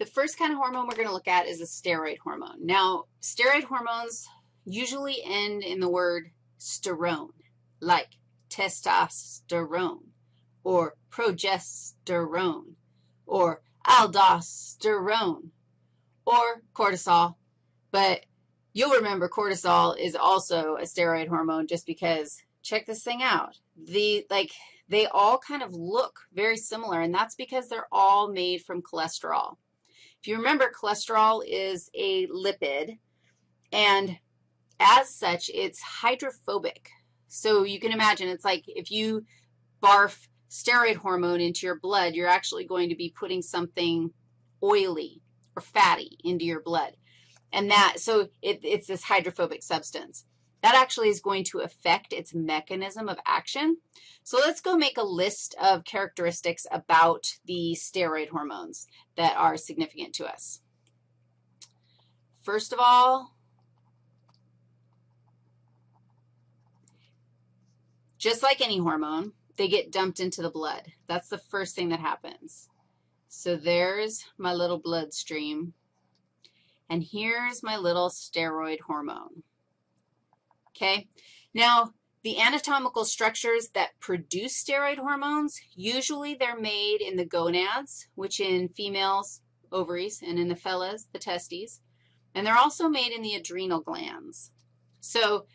The first kind of hormone we're going to look at is a steroid hormone. Now, steroid hormones usually end in the word sterone, like testosterone or progesterone or aldosterone or cortisol. But you'll remember cortisol is also a steroid hormone just because, check this thing out. The, like, they all kind of look very similar, and that's because they're all made from cholesterol. If you remember, cholesterol is a lipid, and as such, it's hydrophobic. So you can imagine it's like if you barf steroid hormone into your blood, you're actually going to be putting something oily or fatty into your blood. And that, so it, it's this hydrophobic substance. That actually is going to affect its mechanism of action. So let's go make a list of characteristics about the steroid hormones that are significant to us. First of all, just like any hormone, they get dumped into the blood. That's the first thing that happens. So there's my little bloodstream, and here's my little steroid hormone. Okay? Now, the anatomical structures that produce steroid hormones, usually they're made in the gonads, which in females, ovaries, and in the fellas, the testes. And they're also made in the adrenal glands. So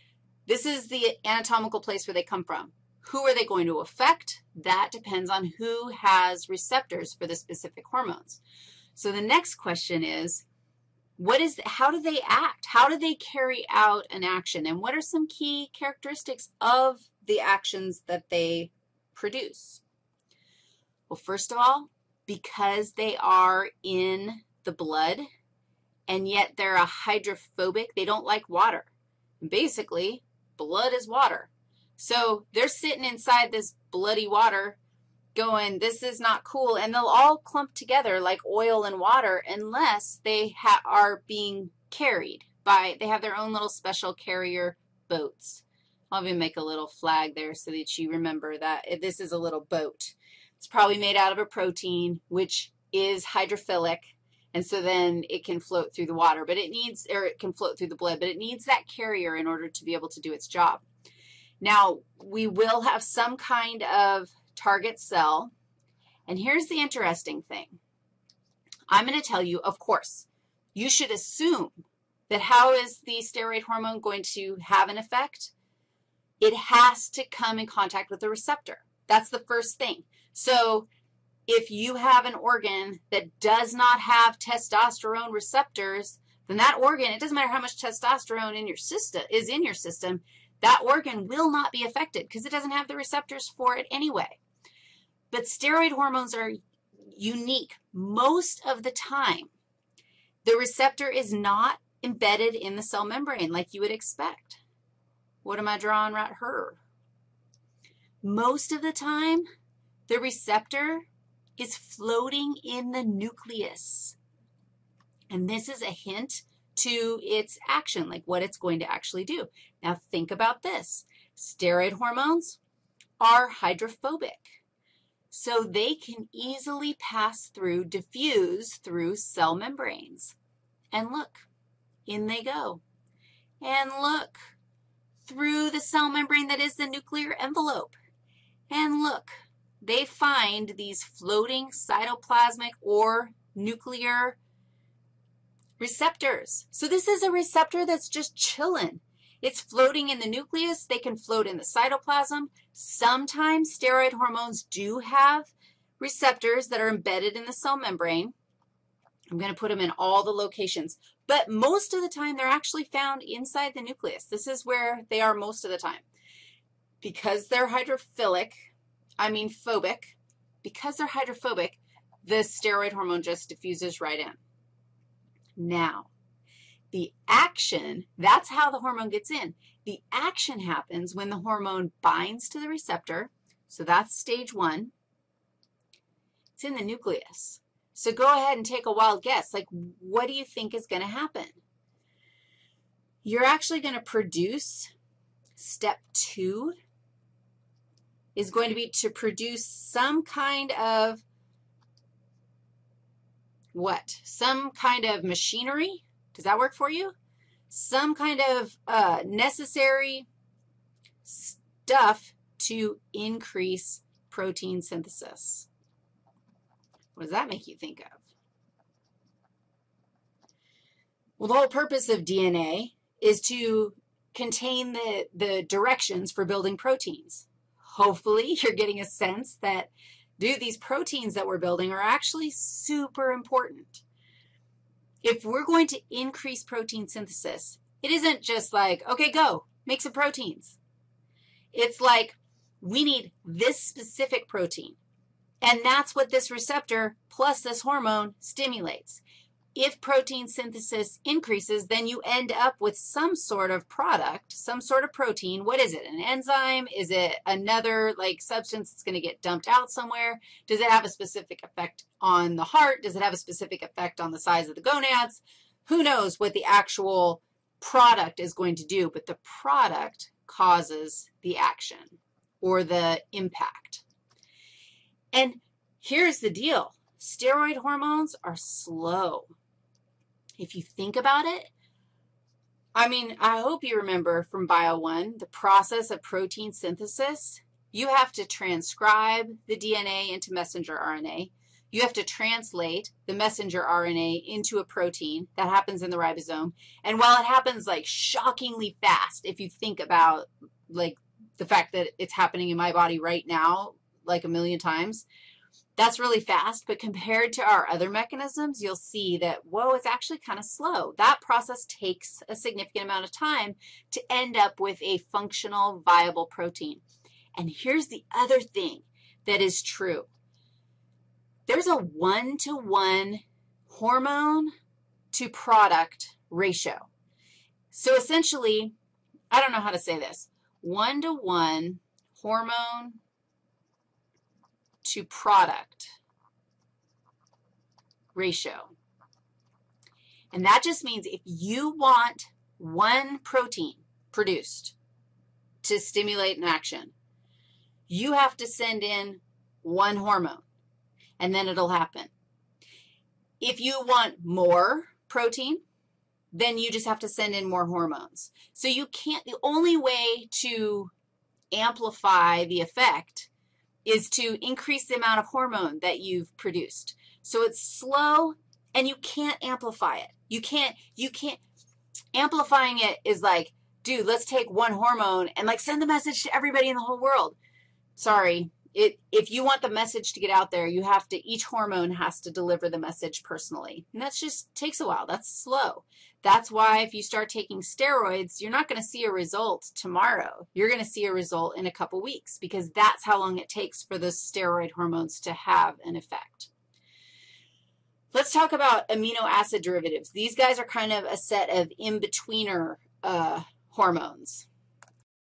this is the anatomical place where they come from. Who are they going to affect? That depends on who has receptors for the specific hormones. So the next question is, what is, how do they act? How do they carry out an action? And what are some key characteristics of the actions that they produce? Well, first of all, because they are in the blood, and yet they're a hydrophobic, they don't like water. basically, blood is water. So they're sitting inside this bloody water going, this is not cool, and they'll all clump together like oil and water unless they are being carried by, they have their own little special carrier boats. I'll even make a little flag there so that you remember that eh, this is a little boat. It's probably made out of a protein, which is hydrophilic, and so then it can float through the water, but it needs, or it can float through the blood, but it needs that carrier in order to be able to do its job. Now, we will have some kind of target cell. And here's the interesting thing. I'm going to tell you, of course, you should assume that how is the steroid hormone going to have an effect? It has to come in contact with the receptor. That's the first thing. So if you have an organ that does not have testosterone receptors, then that organ, it doesn't matter how much testosterone in your system is in your system, that organ will not be affected because it doesn't have the receptors for it anyway. But steroid hormones are unique. Most of the time, the receptor is not embedded in the cell membrane like you would expect. What am I drawing right here? Most of the time, the receptor is floating in the nucleus. And this is a hint to its action, like what it's going to actually do. Now, think about this. Steroid hormones are hydrophobic. So they can easily pass through, diffuse through cell membranes. And look, in they go. And look, through the cell membrane that is the nuclear envelope. And look, they find these floating cytoplasmic or nuclear receptors. So this is a receptor that's just chilling. It's floating in the nucleus. They can float in the cytoplasm. Sometimes steroid hormones do have receptors that are embedded in the cell membrane. I'm going to put them in all the locations. But most of the time, they're actually found inside the nucleus. This is where they are most of the time. Because they're hydrophilic, I mean phobic, because they're hydrophobic, the steroid hormone just diffuses right in. Now, the action, that's how the hormone gets in. The action happens when the hormone binds to the receptor. So that's stage one. It's in the nucleus. So go ahead and take a wild guess. Like, what do you think is going to happen? You're actually going to produce step two is going to be to produce some kind of what? Some kind of machinery? Does that work for you? Some kind of uh, necessary stuff to increase protein synthesis. What does that make you think of? Well, the whole purpose of DNA is to contain the, the directions for building proteins. Hopefully, you're getting a sense that, dude, these proteins that we're building are actually super important. If we're going to increase protein synthesis, it isn't just like, okay, go, make some proteins. It's like, we need this specific protein, and that's what this receptor plus this hormone stimulates if protein synthesis increases, then you end up with some sort of product, some sort of protein. What is it, an enzyme? Is it another, like, substance that's going to get dumped out somewhere? Does it have a specific effect on the heart? Does it have a specific effect on the size of the gonads? Who knows what the actual product is going to do, but the product causes the action or the impact. And here's the deal. Steroid hormones are slow. If you think about it, I mean, I hope you remember from Bio 1, the process of protein synthesis. You have to transcribe the DNA into messenger RNA. You have to translate the messenger RNA into a protein. That happens in the ribosome. And while it happens like shockingly fast, if you think about like the fact that it's happening in my body right now like a million times, that's really fast, but compared to our other mechanisms, you'll see that, whoa, it's actually kind of slow. That process takes a significant amount of time to end up with a functional, viable protein. And here's the other thing that is true. There's a one-to-one hormone to product ratio. So essentially, I don't know how to say this, one-to-one hormone to product ratio. And that just means if you want one protein produced to stimulate an action, you have to send in one hormone, and then it'll happen. If you want more protein, then you just have to send in more hormones. So you can't, the only way to amplify the effect is to increase the amount of hormone that you've produced. So it's slow and you can't amplify it. You can't, you can't, amplifying it is like, dude, let's take one hormone and like send the message to everybody in the whole world. Sorry, it, if you want the message to get out there, you have to, each hormone has to deliver the message personally. And that just takes a while. That's slow. That's why if you start taking steroids, you're not going to see a result tomorrow. You're going to see a result in a couple weeks because that's how long it takes for those steroid hormones to have an effect. Let's talk about amino acid derivatives. These guys are kind of a set of in-betweener uh, hormones.